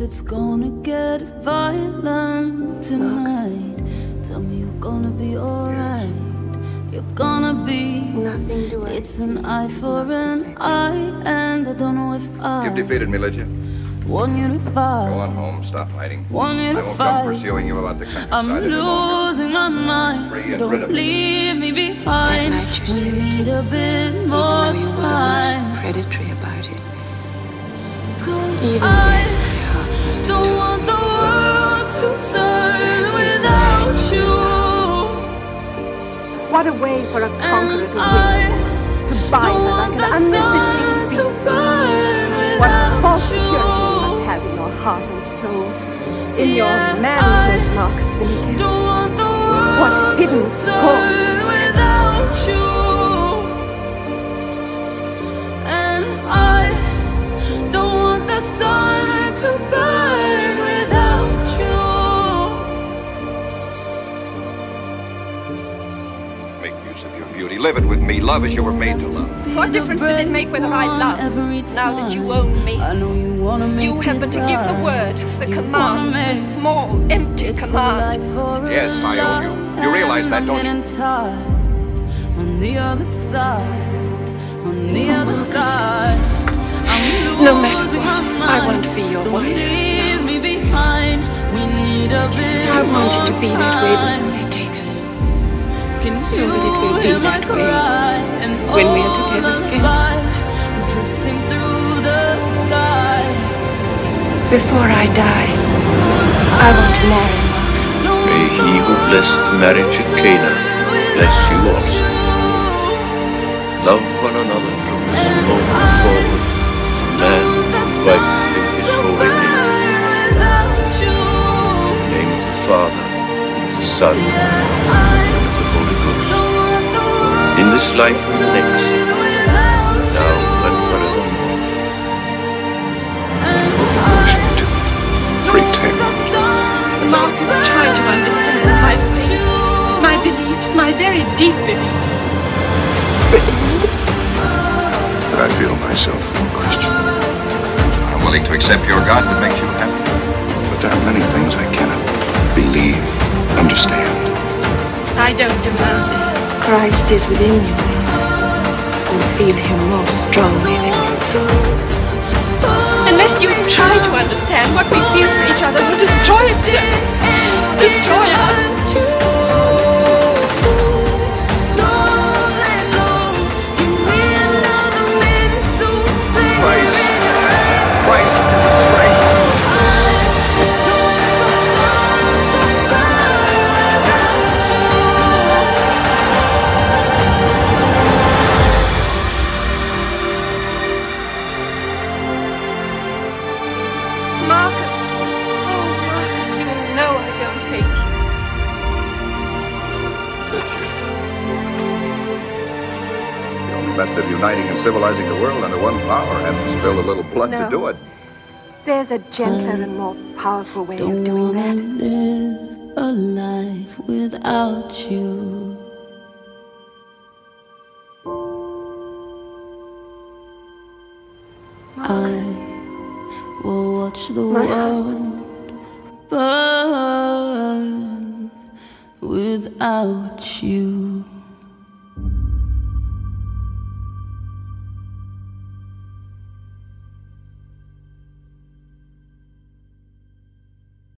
if it's gonna get violent tonight, tell me you're gonna be alright. You're gonna be. Nothing to It's an eye for an eye, and I don't know if I You've defeated me, Lygia. want you to Go on home. Stop hiding. Want you I to won't fight. come pursuing you about the countryside I'm losing my mind. and rid of Don't leave me behind. night you We saved need a bit Even more though you were time. almost predatory about it. Cause Even I What a way for a conqueror to win, to bind her like an unresisting to beast. What false security you must have in your heart and soul, in your manhood, I Marcus Vinicius. Don't want the world What hidden scorn. Live it with me. Love as you were made to love. What difference did it make whether I love now that you own me? I know you wanna make You have but to give the word, the You command, wanna the small, empty it's command. life for a Yes, I owe you. You realize that, and don't you? getting tired on the other side, on the oh other side. I'm No matter losing what, my I mind. want to be your Don't wife. leave me behind. We need a bit I want it to be that way time. before they take us. Can so you that it will be hear my that way cry and when we are together again. drifting through the sky? Before I die, I want to marry Marcus. May he who blessed the marriage at Cana bless you also. Love one another from this moment forward. Man, wife in his holy name. Name of the Father, the Son, In this life and the next, now and forevermore. Push me to pretend. Marcus, try to understand my faith, my beliefs, my very deep beliefs. But I feel myself a Christian. I'm willing to accept your God that makes you happy. But there are many things I cannot believe, understand. I don't demand it. Christ is within you. And feel him more strongly than you. Unless you try to understand what we feel for each other will destroy it. Destroy Marcus. Oh, Marcus, you know I don't hate you. The only method of uniting and civilizing the world under one power and to spill a little blood to do it. There's a gentler and more powerful way of Don't doing wanna that. live a life without you. I will watch the My world burn without you.